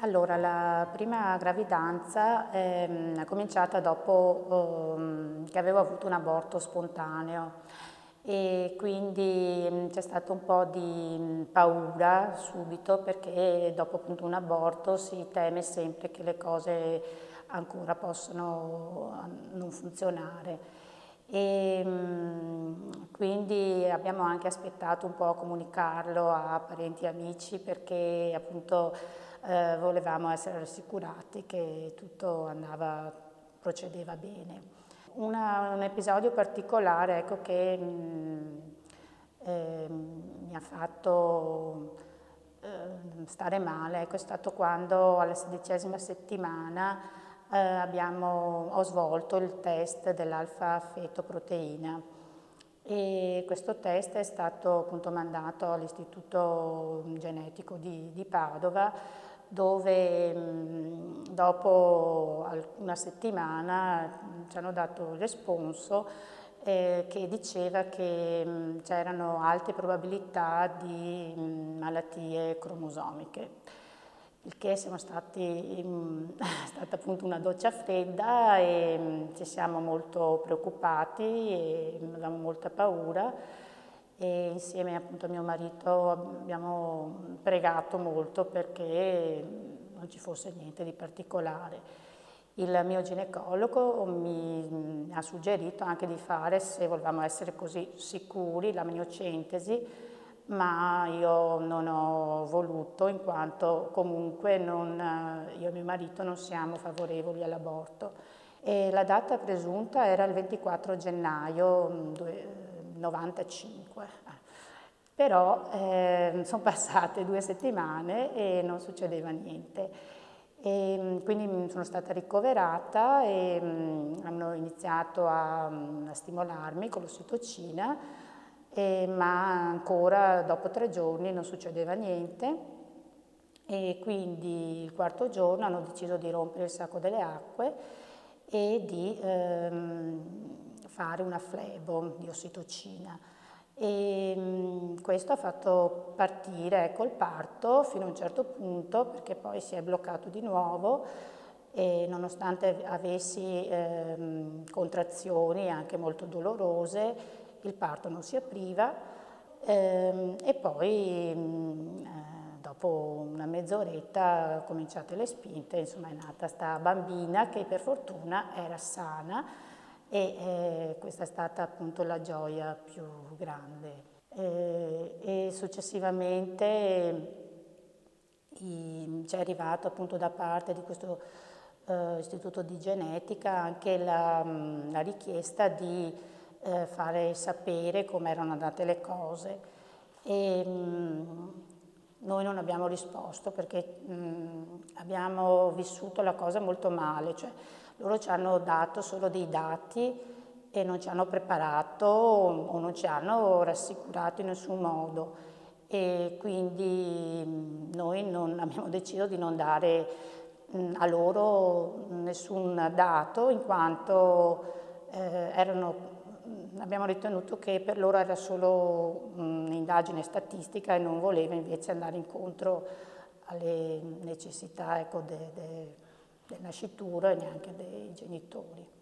Allora, la prima gravidanza ehm, è cominciata dopo ehm, che avevo avuto un aborto spontaneo e quindi ehm, c'è stato un po' di paura subito perché dopo appunto un aborto si teme sempre che le cose ancora possano non funzionare. E, quindi abbiamo anche aspettato un po' a comunicarlo a parenti e amici perché appunto eh, volevamo essere rassicurati che tutto andava, procedeva bene. Una, un episodio particolare ecco, che mh, mm, eh, mi ha fatto eh, stare male ecco, è stato quando alla sedicesima settimana eh, abbiamo, ho svolto il test dell'alfa-fetoproteina e questo test è stato appunto mandato all'Istituto Genetico di, di Padova dove dopo una settimana ci hanno dato il responso eh, che diceva che c'erano alte probabilità di malattie cromosomiche. Il che siamo stati, è stata appunto una doccia fredda e ci siamo molto preoccupati e avevamo molta paura e insieme appunto a mio marito abbiamo pregato molto perché non ci fosse niente di particolare. Il mio ginecologo mi ha suggerito anche di fare, se volevamo essere così sicuri, la miniocentesi, ma io non ho voluto in quanto comunque non, io e mio marito non siamo favorevoli all'aborto. La data presunta era il 24 gennaio 95. Però eh, sono passate due settimane e non succedeva niente. E, mm, quindi sono stata ricoverata e mh, mm, hanno iniziato a, mm, a stimolarmi con l'ossitocina, ma ancora dopo tre giorni non succedeva niente e quindi il quarto giorno hanno deciso di rompere il sacco delle acque e di ehm, fare una flebo di ossitocina. E mh, questo ha fatto partire ecco, il parto fino a un certo punto perché poi si è bloccato di nuovo e nonostante avessi ehm, contrazioni anche molto dolorose il parto non si apriva ehm, e poi mh, eh, dopo una mezz'oretta cominciate le spinte, insomma è nata sta bambina che per fortuna era sana e eh, questa è stata appunto la gioia più grande. Eh, e successivamente c'è arrivato appunto da parte di questo eh, istituto di genetica anche la, la richiesta di eh, fare sapere come erano andate le cose e mh, noi non abbiamo risposto perché mh, abbiamo vissuto la cosa molto male, cioè loro ci hanno dato solo dei dati e non ci hanno preparato o non ci hanno rassicurato in nessun modo. E quindi noi non, abbiamo deciso di non dare a loro nessun dato in quanto eh, erano, abbiamo ritenuto che per loro era solo un'indagine statistica e non voleva invece andare incontro alle necessità ecco, de, de, del nascituro e neanche dei genitori.